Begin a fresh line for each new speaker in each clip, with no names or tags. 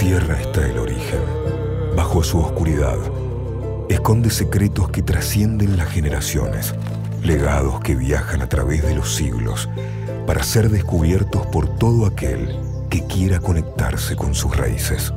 tierra está el origen. Bajo su oscuridad, esconde secretos que trascienden las generaciones, legados que viajan a través de los siglos para ser descubiertos por todo aquel que quiera conectarse con sus raíces.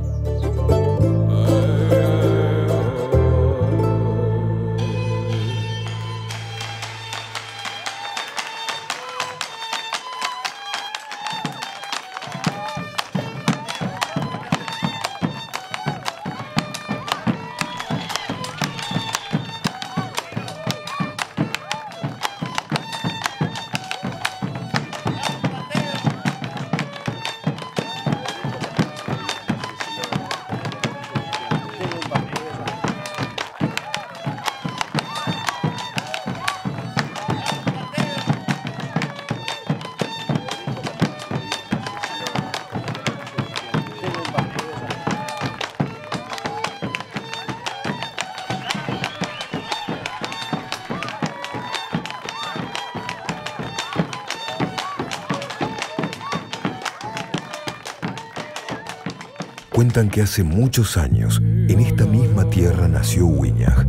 Cuentan que hace muchos años, en esta misma tierra nació Wiñag,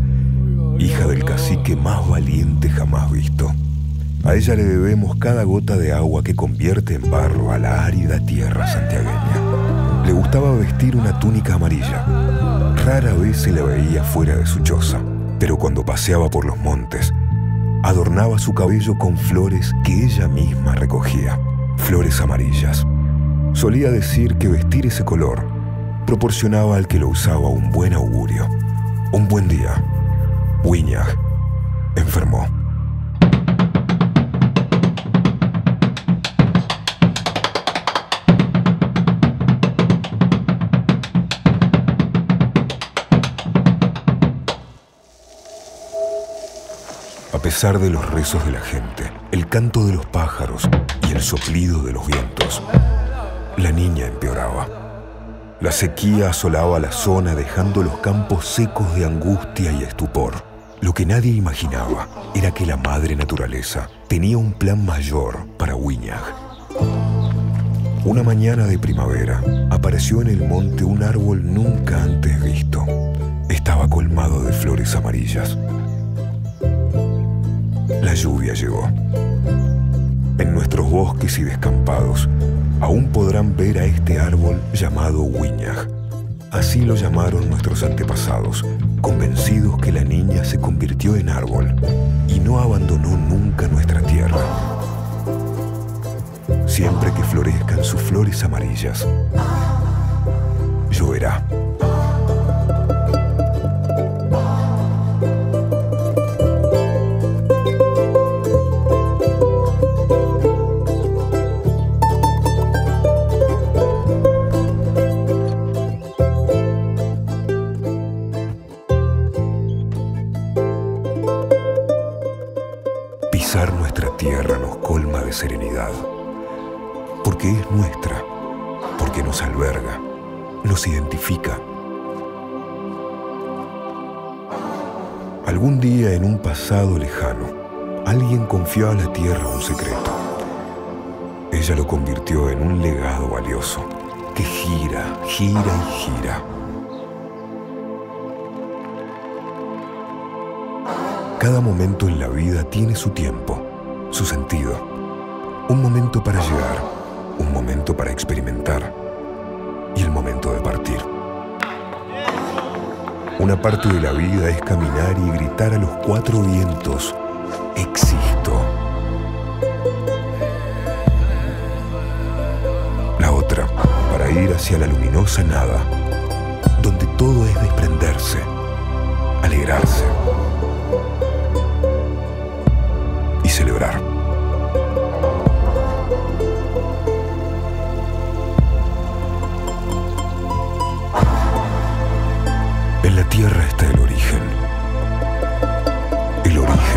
hija del cacique más valiente jamás visto. A ella le debemos cada gota de agua que convierte en barro a la árida tierra santiagueña. Le gustaba vestir una túnica amarilla. Rara vez se la veía fuera de su choza, pero cuando paseaba por los montes, adornaba su cabello con flores que ella misma recogía, flores amarillas. Solía decir que vestir ese color proporcionaba al que lo usaba un buen augurio. Un buen día, Wiñag enfermó. A pesar de los rezos de la gente, el canto de los pájaros y el soplido de los vientos, la niña empeoraba. La sequía asolaba la zona dejando los campos secos de angustia y estupor. Lo que nadie imaginaba era que la madre naturaleza tenía un plan mayor para Wiñag. Una mañana de primavera apareció en el monte un árbol nunca antes visto. Estaba colmado de flores amarillas. La lluvia llegó. En nuestros bosques y descampados aún podrán ver a este árbol llamado Wiñag. Así lo llamaron nuestros antepasados, convencidos que la niña se convirtió en árbol y no abandonó nunca nuestra tierra. Siempre que florezcan sus flores amarillas, lloverá. Serenidad, porque es nuestra, porque nos alberga, nos identifica. Algún día en un pasado lejano, alguien confió a la tierra un secreto. Ella lo convirtió en un legado valioso que gira, gira y gira. Cada momento en la vida tiene su tiempo, su sentido un momento para llegar, un momento para experimentar y el momento de partir. Una parte de la vida es caminar y gritar a los cuatro vientos, existo. La otra, para ir hacia la luminosa nada, donde todo es desprenderse, alegrarse celebrar. En la tierra está el origen. El origen